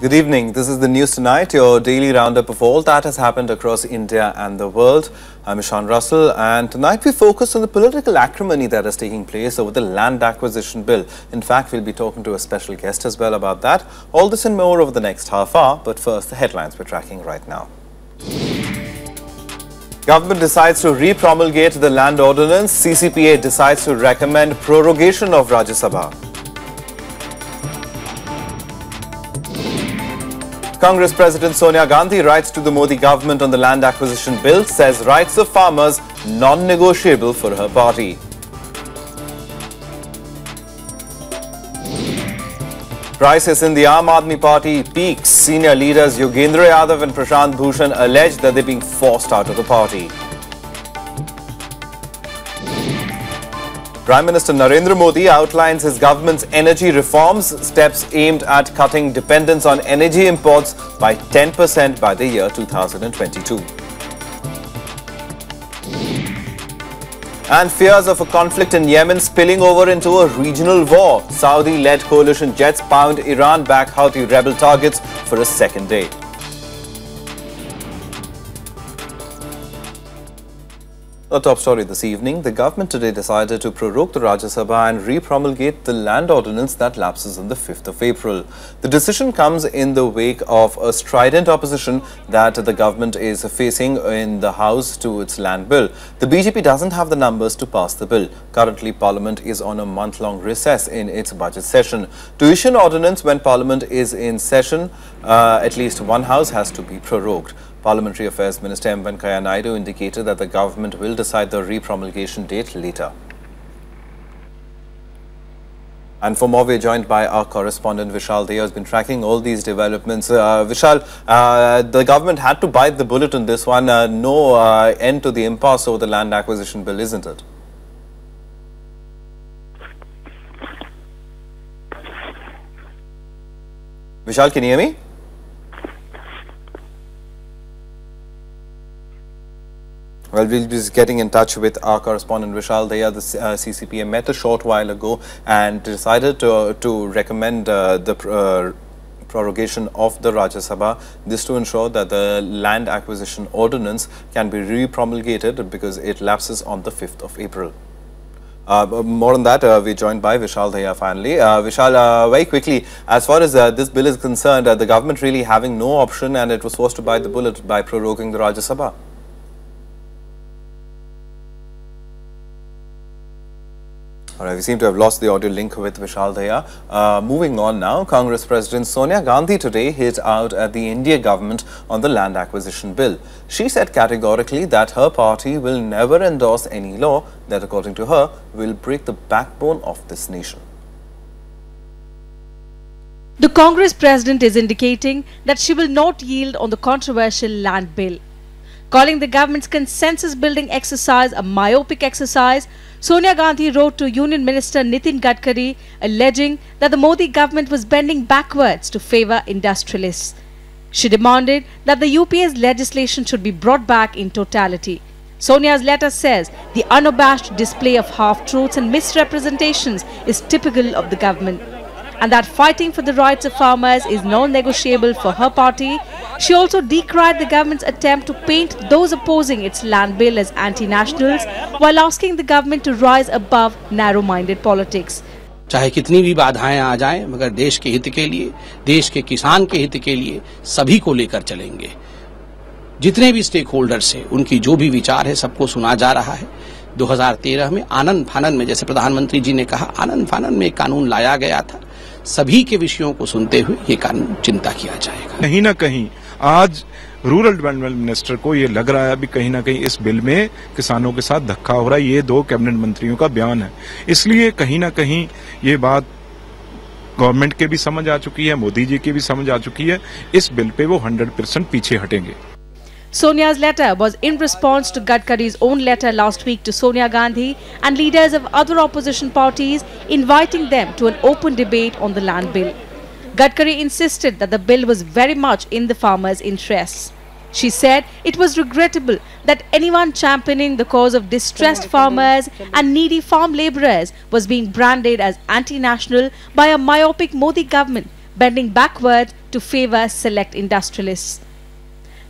Good evening. This is the news tonight, your daily roundup of all that has happened across India and the world. I'm Ishan Russell, and tonight we focus on the political acrimony that is taking place over the land acquisition bill. In fact, we'll be talking to a special guest as well about that. All this and more over the next half hour, but first, the headlines we're tracking right now. Government decides to re-promulgate the land ordinance. CCPA decides to recommend prorogation of Rajya Sabha. Congress President Sonia Gandhi writes to the Modi government on the land acquisition bill, says rights of farmers non-negotiable for her party. Crisis in the Aam Aadmi Party peaks. Senior leaders Yogendra Yadav and Prashant Bhushan allege that they're being forced out of the party. Prime Minister Narendra Modi outlines his government's energy reforms, steps aimed at cutting dependence on energy imports by 10% by the year 2022. And fears of a conflict in Yemen spilling over into a regional war. Saudi-led coalition jets pound Iran-backed Houthi rebel targets for a second day. A top story this evening, the government today decided to prorogue the Rajya Sabha and re-promulgate the land ordinance that lapses on the 5th of April. The decision comes in the wake of a strident opposition that the government is facing in the House to its land bill. The BJP doesn't have the numbers to pass the bill. Currently, Parliament is on a month-long recess in its budget session. To issue an ordinance when Parliament is in session, uh, at least one House has to be prorogued. Parliamentary Affairs Minister M. Venkaiah Naidu indicated that the government will decide the re-promulgation date later. And for more, we're joined by our correspondent Vishal Daya, who's been tracking all these developments. Uh, Vishal, uh, the government had to bite the bullet on this one. Uh, no uh, end to the impasse over the land acquisition bill, isn't it? Vishal, can you hear me? Well, we'll be getting in touch with our correspondent Vishal Daya. The uh, CCPA met a short while ago and decided to, to recommend uh, the uh, prorogation of the Rajya Sabha. This to ensure that the land acquisition ordinance can be re-promulgated because it lapses on the 5th of April. Uh, more on that, uh, we're joined by Vishal Daya finally. Vishal, very quickly, as far as this bill is concerned, the government really having no option and it was forced to bite the bullet by proroguing the Rajya Sabha. All right, we seem to have lost the audio link with Vishal Daya. Uh, moving on now, Congress President Sonia Gandhi today hit out at the India government on the land acquisition bill. She said categorically that her party will never endorse any law that, according to her, will break the backbone of this nation. The Congress president is indicating that she will not yield on the controversial land bill. Calling the government's consensus building exercise a myopic exercise, Sonia Gandhi wrote to Union Minister Nitin Gadkari alleging that the Modi government was bending backwards to favor industrialists. She demanded that the UPA's legislation should be brought back in totality. Sonia's letter says the unabashed display of half-truths and misrepresentations is typical of the government and that fighting for the rights of farmers is non-negotiable for her party. She also decried the government's attempt to paint those opposing its land bill as anti-nationals while asking the government to rise above narrow-minded politics. चाहे कितनी भी बाधाएं आ जाएं मगर देश के हित के लिए देश के किसान के हित के लिए सभी को लेकर चलेंगे जितने भी स्टेक होल्डर्स हैं उनकी जो भी विचार है सबको सुना जा रहा है 2013 में आनंद फानन में जैसे प्रधानमंत्री जी ने कहा आनंद फानन में एक कानून लाया गया था सभी के विषयों को सुनते हुए ये कानून चिंता किया जाएगा। कहीं ना कहीं, आज रूरल डेवलपमेंट मिनिस्टर को ये लग रहा है अभी कहीं ना कहीं इस बिल में किसानों के साथ धक्का हो रहा है। ये दो कैबिनेट मंत्रियों का बयान है। इसलिए कहीं ना कहीं ये बात गवर्नमेंट के भी समझ आ चुकी है, मोदी जी की भी समझ आ चुकी है। इस बिल पे वो हंड्रेड परसेंट पीछे हटेंगे। Sonia's letter was in response to Gadkari's own letter last week to Sonia Gandhi and leaders of other opposition parties inviting them to an open debate on the land bill. Gadkari insisted that the bill was very much in the farmers' interests. She said it was regrettable that anyone championing the cause of distressed farmers and needy farm laborers was being branded as anti-national by a myopic Modi government bending backwards to favor select industrialists.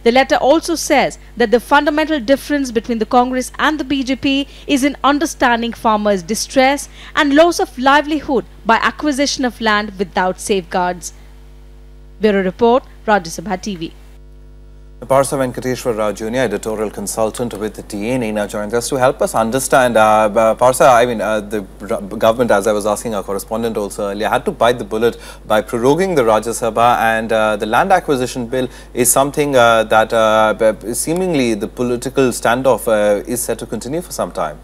The letter also says that the fundamental difference between the Congress and the BJP is in understanding farmers' distress and loss of livelihood by acquisition of land without safeguards. Bureau Report, Rajya Sabha TV. Parsa Venkateshwar Rao Jr., editorial consultant with the DNA, now joins us to help us understand. Uh, uh, Parsa, I mean, uh, the government, as I was asking our correspondent also earlier, had to bite the bullet by proroguing the Rajya Sabha and uh, the land acquisition bill is something uh, that uh, seemingly the political standoff is set to continue for some time.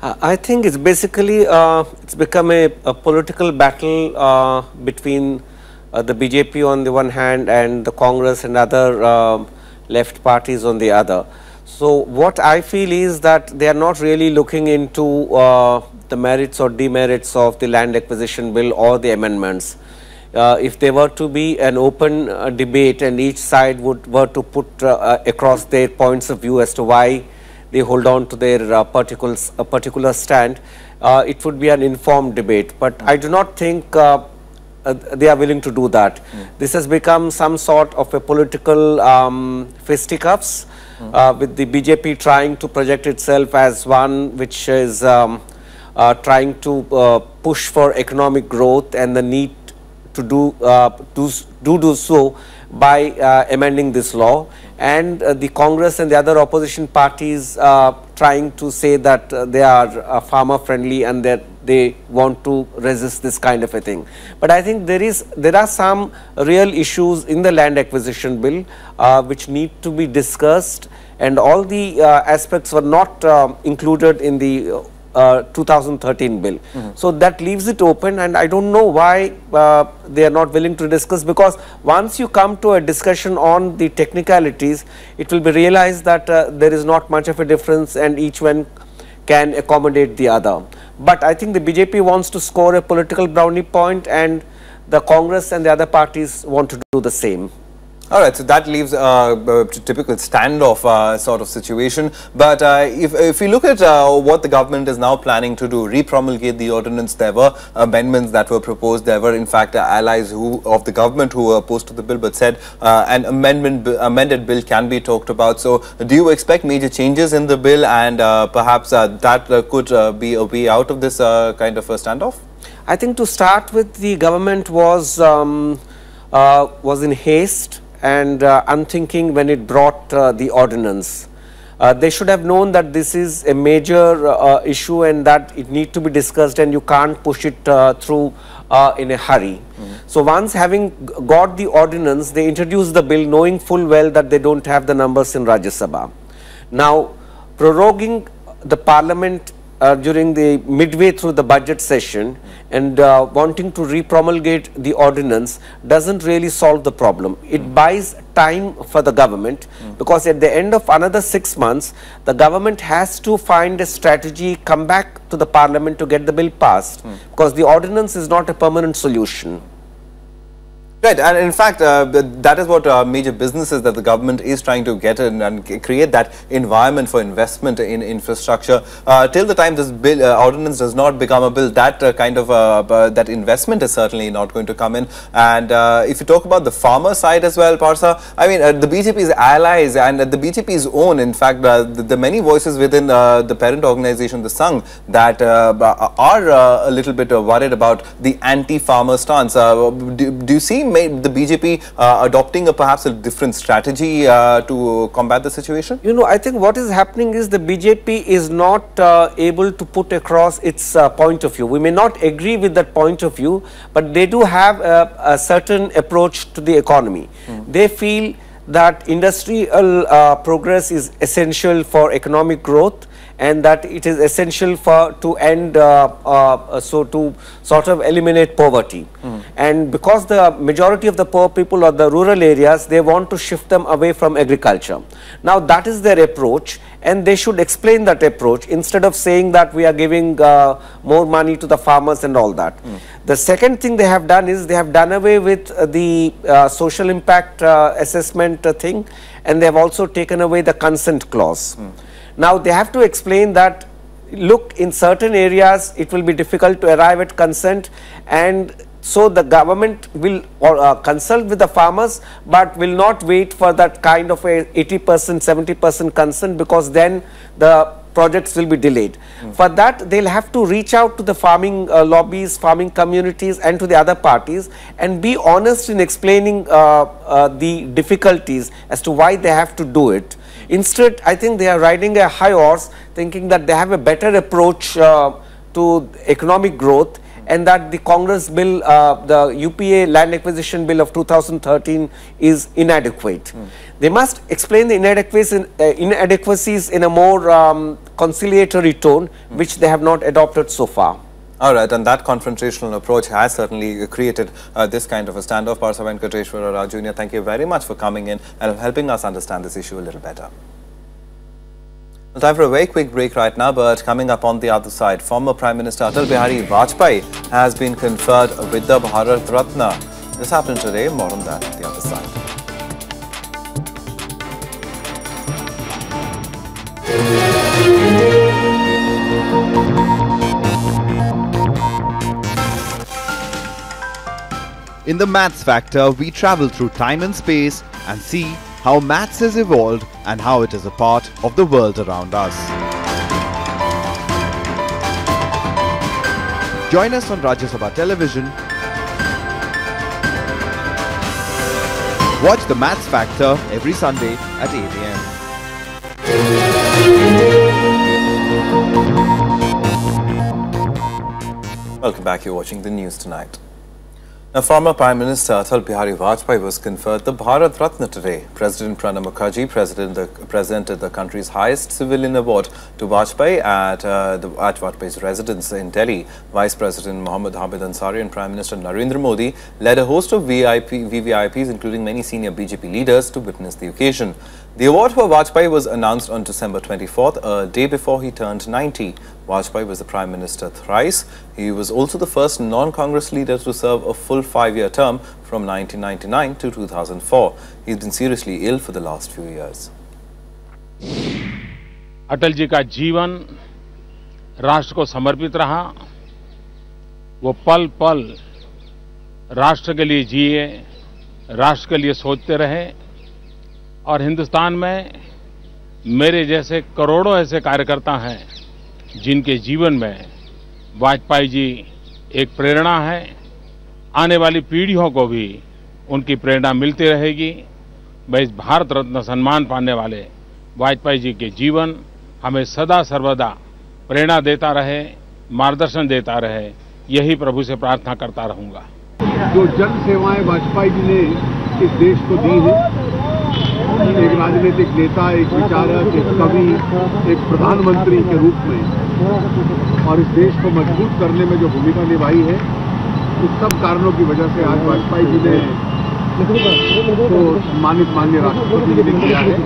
I think it's basically, it's become a, a political battle between the BJP on the one hand and the Congress and other um, left parties on the other. So what I feel is that they are not really looking into uh, the merits or demerits of the land acquisition bill or the amendments. Uh, if there were to be an open uh, debate and each side would were to put uh, uh, across their points of view as to why they hold on to their particular, particular stand, it would be an informed debate. But I do not think uh, they are willing to do that. Mm. This has become some sort of a political um, fisticuffs mm. uh, with the BJP trying to project itself as one which is um, uh, trying to uh, push for economic growth and the need to do, uh, to do, do so by uh, amending this law and the Congress and the other opposition parties trying to say that they are farmer friendly and that they want to resist this kind of a thing. But I think there is there are some real issues in the land acquisition bill uh, which need to be discussed and all the aspects were not included in the uh, 2013 bill. Mm -hmm. So that leaves it open and I don't know why uh, they are not willing to discuss because once you come to a discussion on the technicalities, it will be realized that uh, there is not much of a difference and each one can accommodate the other. But I think the BJP wants to score a political brownie point and the Congress and the other parties want to do the same. All right, so that leaves uh, a typical standoff uh, sort of situation. But uh, if, if you look at uh, what the government is now planning to do, repromulgate the ordinance, there were amendments that were proposed. There were, in fact, allies who of the government who were opposed to the bill but said uh, an amendment amended bill can be talked about. So do you expect major changes in the bill and uh, perhaps that could be a way out of this kind of a standoff? I think to start with, the government was um, was in haste and uh, unthinking when it brought uh, the ordinance. Uh, they should have known that this is a major uh, issue and that it need to be discussed and you can't push it uh, through uh, in a hurry. Mm -hmm. So once having got the ordinance, they introduced the bill knowing full well that they don't have the numbers in Rajya Sabha. Now, proroguing the parliament uh, during the midway through the budget session and uh, wanting to repromulgate the ordinance doesn't really solve the problem. It mm. buys time for the government mm. because at the end of another six months, the government has to find a strategy, come back to the parliament to get the bill passed mm. because the ordinance is not a permanent solution. Right, and in fact, uh, that is what uh, major businesses that the government is trying to get in and create that environment for investment in infrastructure. Uh, till the time this bill uh, ordinance does not become a bill, that uh, kind of uh, that investment is certainly not going to come in. And if you talk about the farmer side as well, Parsa, I mean, the BJP's allies and the BJP's own, in fact, the, the, many voices within the parent organization, the Sangh, that are a little bit worried about the anti-farmer stance. Do, do you see the BJP uh, adopting a perhaps a different strategy uh, to combat the situation? You know, I think what is happening is the BJP is not uh, able to put across its uh, point of view. We may not agree with that point of view, but they do have a, a certain approach to the economy. Mm. They feel that industrial uh, progress is essential for economic growth and that it is essential for to end uh, uh, so to sort of eliminate poverty mm. and because the majority of the poor people are the rural areas they want to shift them away from agriculture now that is their approach and they should explain that approach instead of saying that we are giving uh, more money to the farmers and all that mm. the second thing they have done is they have done away with uh, the uh, social impact uh, assessment thing and they have also taken away the consent clause mm. Now they have to explain that look in certain areas it will be difficult to arrive at consent and so the government will uh, consult with the farmers, but will not wait for that kind of a 80 percent, 70 percent consent because then the projects will be delayed. Mm. For that, they'll have to reach out to the farming uh, lobbies, farming communities and to the other parties and be honest in explaining uh, uh, the difficulties as to why they have to do it. Instead, I think they are riding a high horse thinking that they have a better approach uh, to economic growth and that the Congress bill, uh, the UPA land acquisition bill of 2013 is inadequate. Mm. They must explain the inadequacies in, uh, inadequacies in a more um, conciliatory tone, mm. which they have not adopted so far. All right, and that confrontational approach has certainly created uh, this kind of a standoff. Parsa Venkateshwara Rao Jr., thank you very much for coming in and helping us understand this issue a little better. Well, time for a very quick break right now, but coming up on the other side, former Prime Minister Atal Bihari Vajpayee has been conferred with the Bharat Ratna. This happened today, more on that on the other side. In the Maths Factor, we travel through time and space and see how maths has evolved and how it is a part of the world around us. Join us on Rajya Sabha television. Watch the Maths Factor every Sunday at 8 a.m. Welcome back. You're watching the news tonight. Now, former Prime Minister Atal Bihari Vajpayee was conferred the Bharat Ratna today. President Pranab Mukherjee president the, presented the country's highest civilian award to Vajpayee at, uh, the, at Vajpayee's residence in Delhi. Vice President Mohammad Hamid Ansari and Prime Minister Narendra Modi led a host of VIP, VVIPs, including many senior BJP leaders, to witness the occasion. The award for Vajpayee was announced on December 24th, a day before he turned 90. Vajpayee was the Prime Minister thrice. He was also the first non-Congress leader to serve a full five-year term from 1999 to 2004. He's been seriously ill for the last few years. Atal ji का जीवन राष्ट्र को समर्पित रहा वो पल पल राष्ट्र के लिए जिए राष्ट्र के लिए सोचते रहे और हिंदुस्तान में मेरे जैसे करोड़ों ऐसे कार्यकर्ता हैं, जिनके जीवन में वाजपेयी जी एक प्रेरणा है। आने वाली पीढ़ियों को भी उनकी प्रेरणा मिलती रहेगी। मैं इस भारत रत्न सम्मान पाने वाले वाजपेयी जी के जीवन हमें सदा सर्वदा प्रेरणा देता रहे, मार्गदर्शन देता रहे, यही प्रभु से प्रार्थना करता रहूँगा। जो जन सेवाएँ वाजपेयी जी ने इस देश को दी हैं एक राजनीतिक नेता, एक विचारक, एक कवि, एक प्रधानमंत्री के रूप में और इस देश को मज़बूत करने में जो भूमिका निभाई है उस सब कारणों की वजह से आज वाजपेयी जी ने तो सम्मानित माननीय राष्ट्रपति जी ने किया है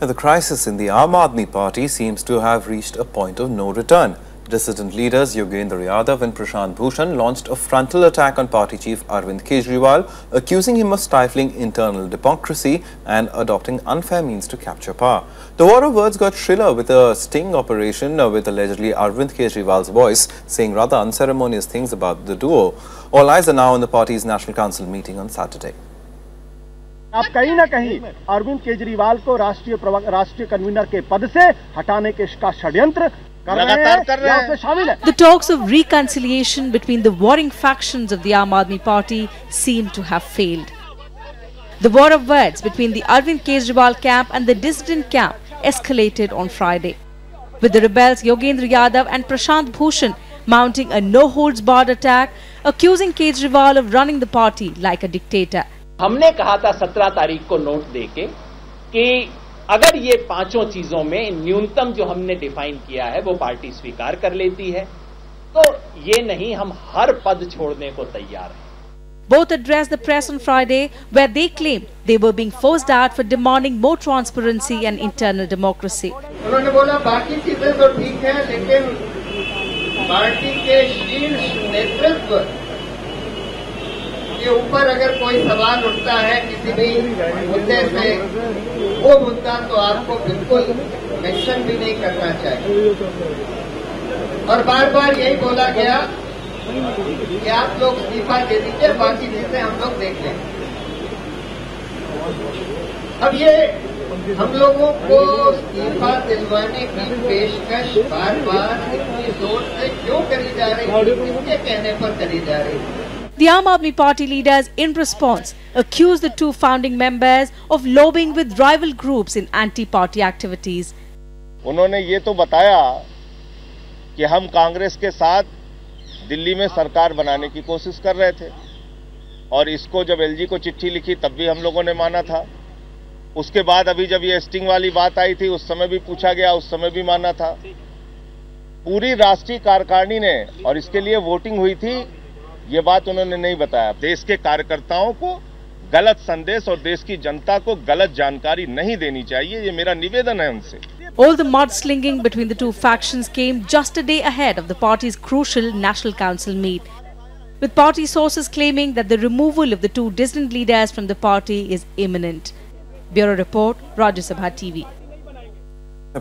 Now, The crisis in the Aam Aadmi Party seems to have reached a point of no return. Dissident leaders Yogendra Yadav and Prashant Bhushan launched a frontal attack on party chief Arvind Kejriwal, accusing him of stifling internal democracy and adopting unfair means to capture power. The war of words got shriller with a sting operation with allegedly Arvind Kejriwal's voice saying rather unceremonious things about the duo. All eyes are now on the party's National Council meeting on Saturday. आप कहीं ना कहीं अरविंद केजरीवाल को राष्ट्रीय राष्ट्रीय convener के पद से हटाने के का षड्यंत्र The talks of reconciliation between the warring factions of the Aam Aadmi Party seem to have failed. The war of words between the Arvind Kejriwal camp and the dissident camp escalated on Friday, with the rebels Yogendra Yadav and Prashant Bhushan mounting a no-holds-barred attack, accusing Kejriwal of running the party like a dictator. हमने कहा था 17 तारीख को note देके कि अगर ये पाँचों चीज़ों में न्यूनतम जो हमने डिफाइन किया है वो पार्टी स्वीकार कर लेती है तो ये नहीं हम हर पद छोड़ने को तैयार हैं Both addressed the press on Friday where they claimed they were being forced out for demanding more transparency and internal democracy. उन्होंने बोला बाकी चीज़ें तो ठीक है लेकिन पार्टी के शीर्ष नेतृत्व के ऊपर अगर कोई सवाल उठता है किसी भी मुद्दे से, वो मुद्दा तो आपको बिल्कुल मेंशन भी नहीं करना चाहिए। और बार बार यही बोला गया कि आप लोग इस्तीफा दे दीजिए, बाकी चीज़ें हम लोग देख लेंगे अब ये हम लोगों को इस्तीफा दिलवाने की पेशकश बार बार इतनी ज़ोर से क्यों करी जा रही है? किसके कहने पर करी जा रही है? The Aam Aadmi Party leaders, in response, accused the two founding members of lobbying with rival groups in anti-party activities. उन्होंने ये तो बताया कि हम कांग्रेस के साथ दिल्ली में सरकार बनाने की कोशिश कर रहे थे और इसको जब एलजी को चिट्ठी लिखी तब भी हम लोगों ने माना था उसके बाद अभी जब ये एस्टिंग वाली बात आई थी उस समय भी पूछा गया उस समय भी माना था पूरी राष्ट्रीय कार्यकारिणी ने और इसके लिए वोटिंग हुई थी ये बात उन्होंने नहीं बताया देश के कार्यकर्ताओं को गलत संदेश और देश की जनता को गलत जानकारी नहीं देनी चाहिए ये मेरा निवेदन है उनसे All the mudslinging between the two factions came just a day ahead of the party's crucial National Council meet, with party sources claiming that the removal of the two dissident leaders from the party is imminent. Bureau Report, Rajya Sabha TV.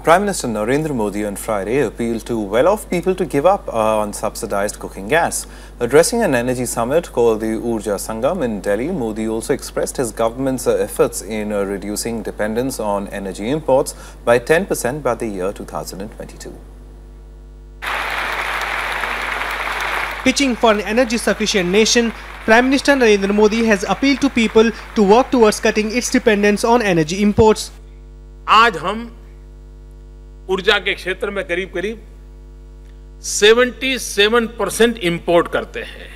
Prime Minister Narendra Modi on Friday appealed to well-off people to give up uh, on subsidized cooking gas. Addressing an energy summit called the Urja Sangam in Delhi, Modi also expressed his government's uh, efforts in uh, reducing dependence on energy imports by 10% by the year 2022. Pitching for an energy sufficient nation, Prime Minister Narendra Modi has appealed to people to work towards cutting its dependence on energy imports. आज हम ऊर्जा के क्षेत्र में करीब करीब 77 percent import करते हैं।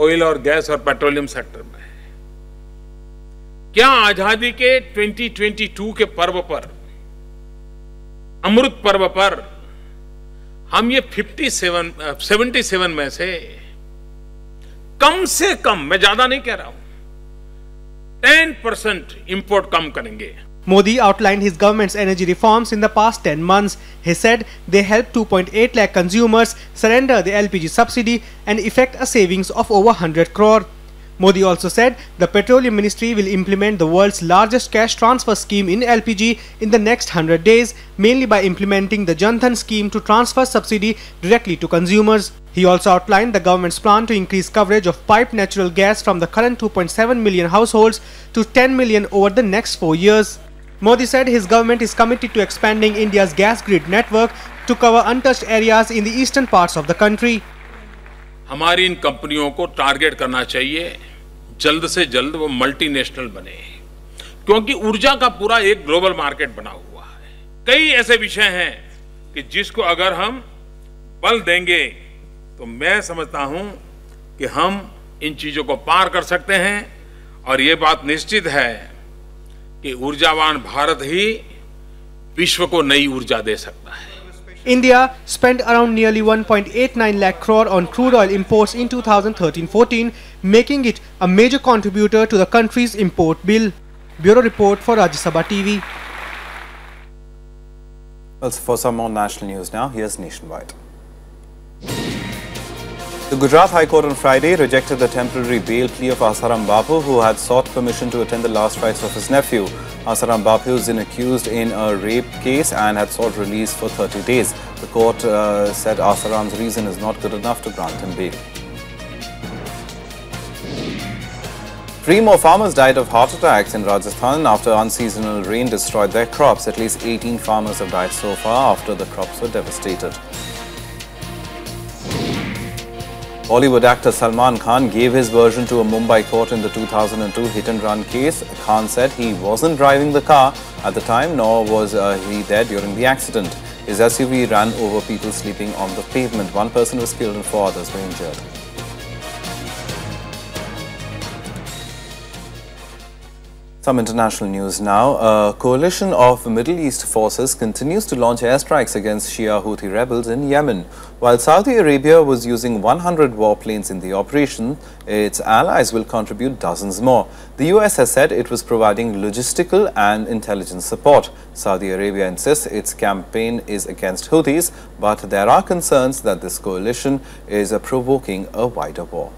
ऑयल और गैस और पेट्रोलियम सेक्टर में। क्या आज़ादी के 2022 के पर्व पर, अमृत पर्व पर हम ये 57 77 में से कम से कम, मैं ज़्यादा नहीं कह रहा हूँ 10 परसेंट इंपोर्ट कम करेंगे। Modi outlined his government's energy reforms in the past 10 months. He said they helped 2.8 lakh consumers surrender the LPG subsidy and effect a savings of over 100 crore. Modi also said the Petroleum Ministry will implement the world's largest cash transfer scheme in LPG in the next 100 days, mainly by implementing the Jan Dhan scheme to transfer subsidy directly to consumers. He also outlined the government's plan to increase coverage of piped natural gas from the current 2.7 million households to 10 million over the next four years. Modi said his government is committed to expanding India's gas grid network to cover untouched areas in the eastern parts of the country. हमारी इन कंपनियों को target करना चाहिए, जल्द से जल्द वो multinational बने क्योंकि ऊर्जा का पूरा एक ग्लोबल मार्केट बना हुआ है कई ऐसे विषय हैं कि जिसको अगर हम बल देंगे तो मैं समझता हूँ कि हम इन चीज़ों को पार कर सकते हैं, और ये बात निश्चित है कि ऊर्जावान भारत ही विश्व को नई ऊर्जा दे सकता है India spent around nearly 1.89 lakh crore on crude oil imports in 2013-14, making it a major contributor to the country's import bill. Bureau report for Rajya Sabha TV. Well, for some more national news now, here's Nationwide. The Gujarat High Court on Friday rejected the temporary bail plea of Asaram Bapu, who had sought permission to attend the last rites of his nephew. Asaram Bapu is accused in a rape case and had sought release for 30 days. The court uh, said Asaram's reason is not good enough to grant him bail. Three more farmers died of heart attacks in Rajasthan after unseasonal rain destroyed their crops. At least 18 farmers have died so far after the crops were devastated. Bollywood actor Salman Khan gave his version to a Mumbai court in the 2002 hit-and-run case. Khan said he wasn't driving the car at the time, nor was uh, he there during the accident. His SUV ran over people sleeping on the pavement. One person was killed and four others were injured. Some international news now. A coalition of Middle East forces continues to launch airstrikes against Shia Houthi rebels in Yemen. While Saudi Arabia was using 100 warplanes in the operation, its allies will contribute dozens more. The US has said it was providing logistical and intelligence support. Saudi Arabia insists its campaign is against Houthis, but there are concerns that this coalition is provoking a wider war.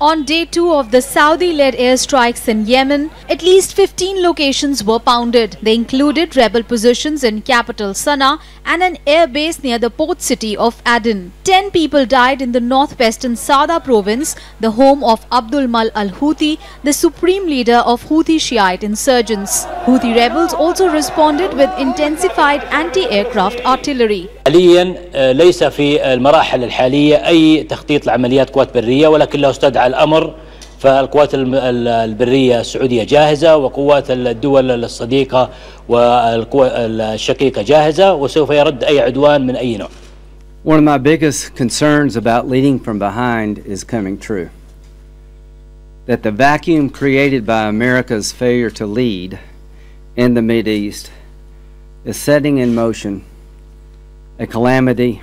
On day two of the Saudi-led airstrikes in Yemen, at least 15 locations were pounded. They included rebel positions in capital Sana'a and an airbase near the port city of Aden. Ten people died in the northwestern Sada province, the home of Abdul-Malik al-Houthi, the supreme leader of Houthi Shiite insurgents. Houthi rebels also responded with intensified anti-aircraft artillery. حاليا ليس في المراحل الحالية أي تخطيط لعمليات قوات برية ولكن لو استدعى الأمر فالقوات البرية السعودية جاهزة وقوات الدول الصديقة والقوى الشقيقة جاهزة وسوف يرد أي عدوان من أي نوع. One of my biggest concerns about leading from behind is coming true. That the vacuum created by America's failure to lead in the Mideast is setting in motion a calamity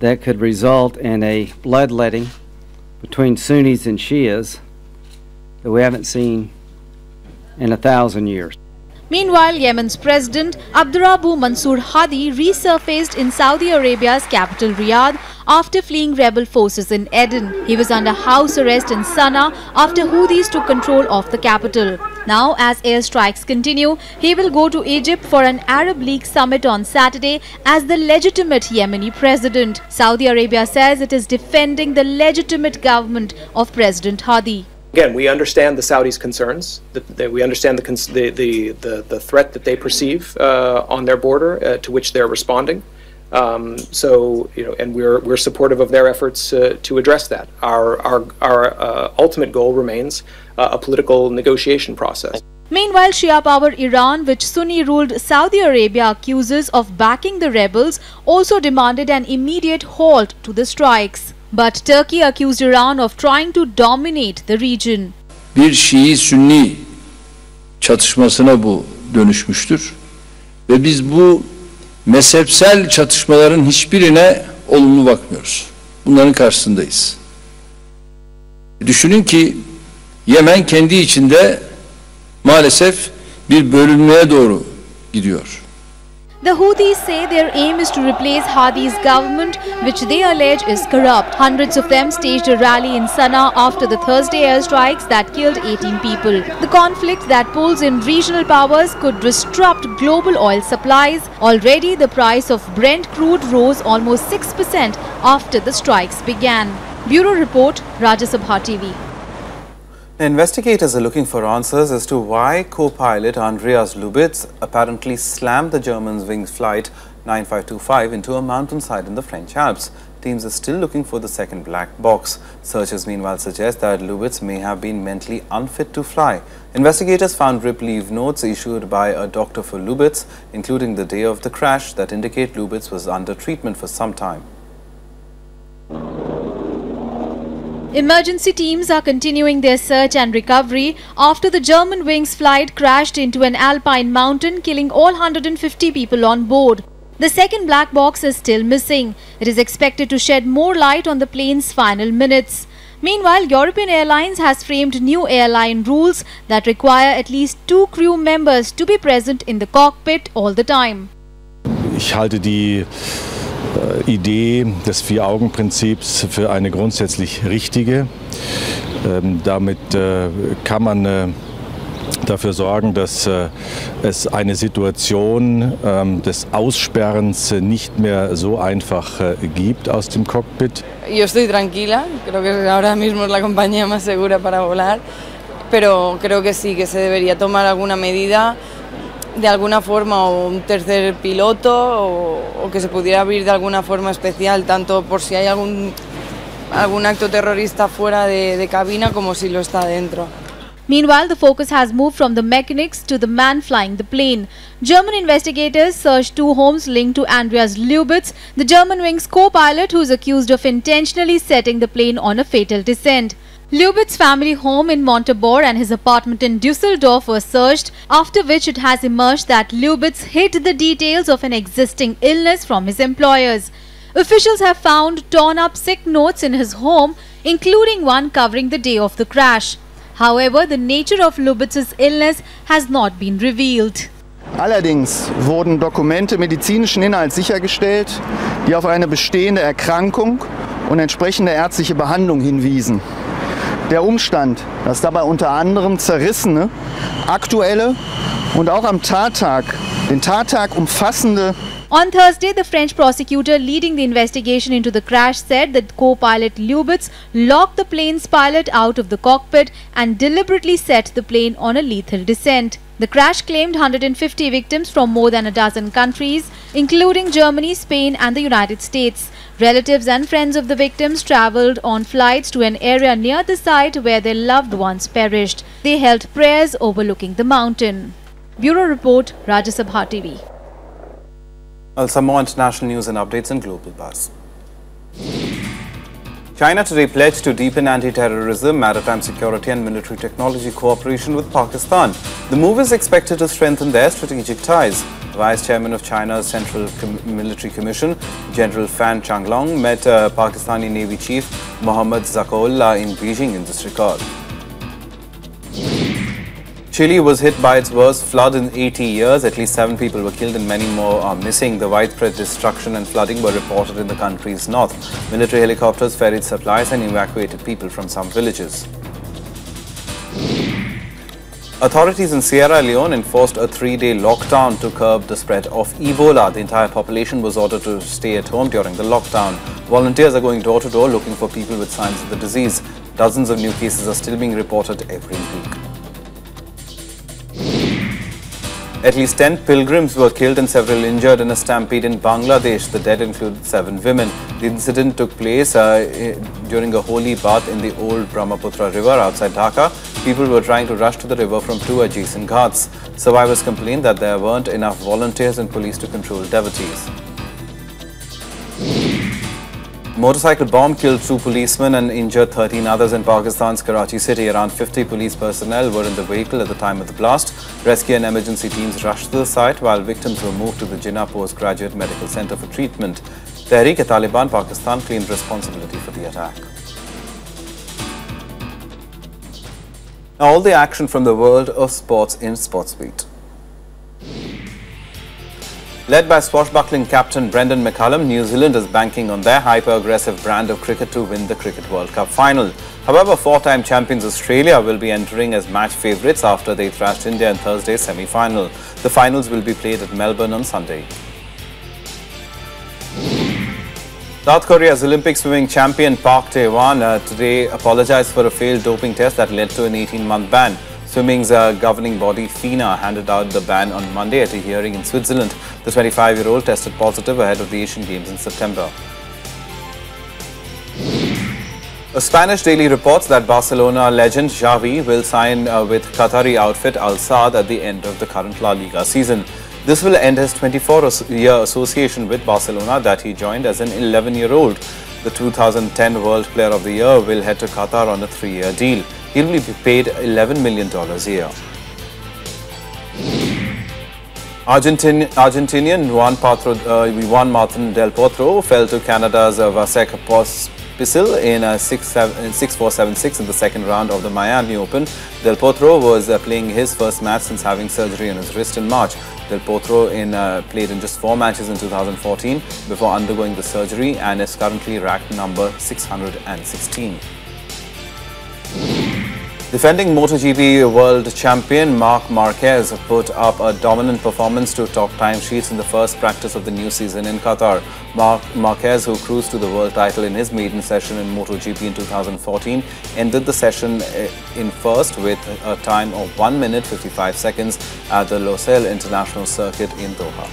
that could result in a bloodletting between Sunnis and Shias that we haven't seen in a thousand years. Meanwhile, Yemen's president Abdurabu Mansur Hadi resurfaced in Saudi Arabia's capital Riyadh after fleeing rebel forces in Aden. He was under house arrest in Sana'a after Houthis took control of the capital. Now, as airstrikes continue, he will go to Egypt for an Arab League summit on Saturday as the legitimate Yemeni president. Saudi Arabia says it is defending the legitimate government of President Hadi. Again, we understand the Saudis' concerns. That, that we understand the, the, the, the, the threat that they perceive uh, on their border, uh, to which they're responding. Um, so, you know, and we're we're supportive of their efforts uh, to address that. Our our our uh, ultimate goal remains uh, a political negotiation process. Meanwhile, Shia power Iran, which Sunni ruled Saudi Arabia accuses of backing the rebels, also demanded an immediate halt to the strikes. But Turkey accused Iran of trying to dominate the region. Bir Şii-Sünni çatışmasına bu dönüşmüştür. Ve biz bu mezhepsel çatışmaların hiçbirine olumlu bakmıyoruz. Bunların karşısındayız. Düşünün ki Yemen kendi içinde maalesef bir bölünmeye doğru gidiyor. The Houthis say their aim is to replace Hadi's government, which they allege is corrupt. Hundreds of them staged a rally in Sana'a after the Thursday airstrikes that killed 18 people. The conflict that pulls in regional powers could disrupt global oil supplies. Already, the price of Brent crude rose almost 6% after the strikes began. Bureau Report, Rajya Sabha TV. Investigators are looking for answers as to why co-pilot Andreas Lubitz apparently slammed the Germanwings flight 9525 into a mountainside in the French Alps. Teams are still looking for the second black box. Searches meanwhile suggest that Lubitz may have been mentally unfit to fly. Investigators found rip leave notes issued by a doctor for Lubitz, including the day of the crash, that indicate Lubitz was under treatment for some time. Emergency teams are continuing their search and recovery after the Germanwings flight crashed into an alpine mountain, killing all 150 people on board. The second black box is still missing. It is expected to shed more light on the plane's final minutes. Meanwhile, European Airlines has framed new airline rules that require at least two crew members to be present in the cockpit all the time. Ich halte die Idee des Vier-Augen-Prinzips für eine grundsätzlich richtige. Ähm, damit äh, kann man äh, dafür sorgen, dass äh, es eine Situation ähm, des Aussperrens nicht mehr so einfach gibt aus dem Cockpit. Yo estoy tranquila, creo que ahora mismo es la compañía más segura para volar, pero creo que sí, que se debería tomar alguna medida de alguna forma o un tercer piloto o, o, que se pudiera abrir de alguna forma especial, tanto por si hay algún, algún acto terrorista fuera de, de cabina como si lo está dentro. Meanwhile, the focus has moved from the mechanics to the man flying the plane. German investigators searched two homes linked to Andreas Lubitz, the Germanwings co-pilot who is accused of intentionally setting the plane on a fatal descent. Lubitz's family home in Montabaur and his apartment in Dusseldorf were searched, after which it has emerged that Lubitz hid the details of an existing illness from his employers. Officials have found torn up sick notes in his home, including one covering the day of the crash. However, the nature of Lubitz's illness has not been revealed. Allerdings wurden Dokumente medizinischen Inhalts sichergestellt, die auf eine bestehende Erkrankung und entsprechende ärztliche Behandlung hinwiesen. Der Umstand, dass dabei unter anderem zerrissene, aktuelle und auch am Tattag, den Tattag umfassende On Thursday, the French prosecutor leading the investigation into the crash said that co-pilot Lubitz locked the plane's pilot out of the cockpit and deliberately set the plane on a lethal descent. The crash claimed 150 victims from more than a dozen countries, including Germany, Spain and the United States. Relatives and friends of the victims travelled on flights to an area near the site where their loved ones perished. They held prayers overlooking the mountain. Bureau Report, Rajya Sabha TV. Well, some more international news and updates in Global Buzz. China today pledged to deepen anti-terrorism, maritime security and military technology cooperation with Pakistan. The move is expected to strengthen their strategic ties. Vice Chairman of China's Central Com Military Commission, General Fan Changlong, met uh, Pakistani Navy Chief Mohammad Zakaullah in Beijing in this regard. Chile was hit by its worst flood in 80 years. At least seven people were killed and many more are missing. The widespread destruction and flooding were reported in the country's north. Military helicopters ferried supplies and evacuated people from some villages. Authorities in Sierra Leone enforced a three-day lockdown to curb the spread of Ebola. The entire population was ordered to stay at home during the lockdown. Volunteers are going door to door looking for people with signs of the disease. Dozens of new cases are still being reported every week. At least 10 pilgrims were killed and several injured in a stampede in Bangladesh. The dead included seven women. The incident took place uh, during a holy bath in the old Brahmaputra river outside Dhaka. People were trying to rush to the river from two adjacent ghats. Survivors complained that there weren't enough volunteers and police to control devotees. Motorcycle bomb killed two policemen and injured 13 others in Pakistan's Karachi city. Around 50 police personnel were in the vehicle at the time of the blast. Rescue and emergency teams rushed to the site while victims were moved to the Jinnah Postgraduate Medical Center for treatment. Tehreek-e-Taliban Pakistan claimed responsibility for the attack. Now all the action from the world of sports in SportsBeat. Led by swashbuckling captain Brendon McCullum, New Zealand is banking on their hyper-aggressive brand of cricket to win the Cricket World Cup final. However, four-time champions Australia will be entering as match favourites after they thrashed India in Thursday's semi-final. The finals will be played at Melbourne on Sunday. South Korea's Olympic swimming champion Park Tae-hwan uh, today apologized for a failed doping test that led to an 18-month ban. Swimming's uh, governing body FINA handed out the ban on Monday at a hearing in Switzerland. The 25-year-old tested positive ahead of the Asian Games in September. A Spanish daily reports that Barcelona legend Xavi will sign uh, with Qatari outfit Al Sadd at the end of the current La Liga season. This will end his 24-year association with Barcelona that he joined as an 11-year-old. The 2010 World Player of the Year will head to Qatar on a three-year deal. He will be paid $11 million a year. Argentin Argentinian Juan, Patro, uh, Juan Martin Del Potro fell to Canada's uh, Vasek Pospisil in a 6-4-7-6 in the second round of the Miami Open. Del Potro was uh, playing his first match since having surgery on his wrist in March. Del Potro in, uh, played in just four matches in 2014 before undergoing the surgery and is currently ranked number 616. Defending MotoGP World Champion Marc Marquez put up a dominant performance to top timesheets in the first practice of the new season in Qatar. Marc Marquez, who cruised to the world title in his maiden session in MotoGP in 2014, ended the session eh, in first with a time of 1 minute 55 seconds at the Losail International Circuit in Doha.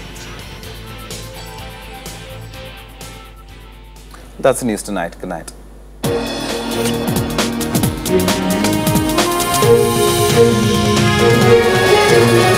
That's the news tonight. Good night. Thank you.